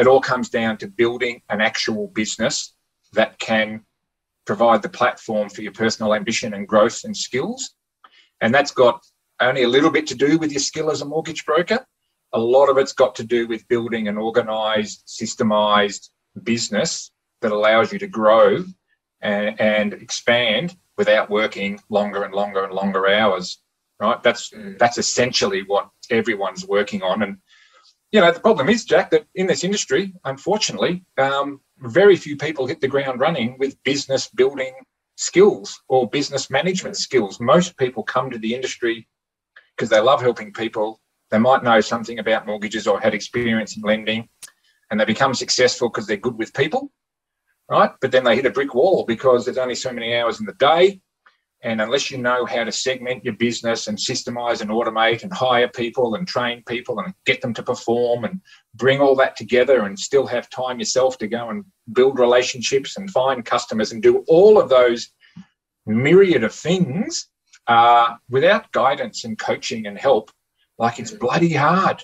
it all comes down to building an actual business that can provide the platform for your personal ambition and growth and skills. And that's got only a little bit to do with your skill as a mortgage broker. A lot of it's got to do with building an organized, systemized business that allows you to grow and, and expand without working longer and longer and longer hours. Right? That's mm. that's essentially what everyone's working on. And you know, the problem is, Jack, that in this industry, unfortunately, um, very few people hit the ground running with business building skills or business management skills. Most people come to the industry because they love helping people. They might know something about mortgages or had experience in lending, and they become successful because they're good with people, right? But then they hit a brick wall because there's only so many hours in the day. And unless you know how to segment your business and systemize and automate and hire people and train people and get them to perform and bring all that together and still have time yourself to go and build relationships and find customers and do all of those myriad of things uh, without guidance and coaching and help, like it's bloody hard.